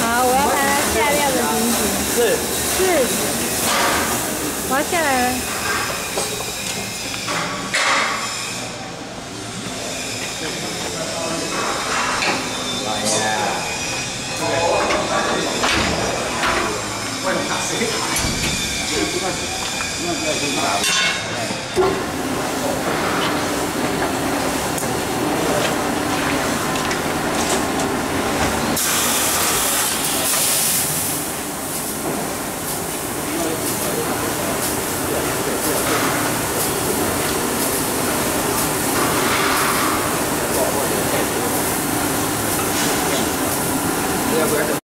好，我要拍它下料的情形。是。是。我要下来了。来呀！快点打谁？那那那那。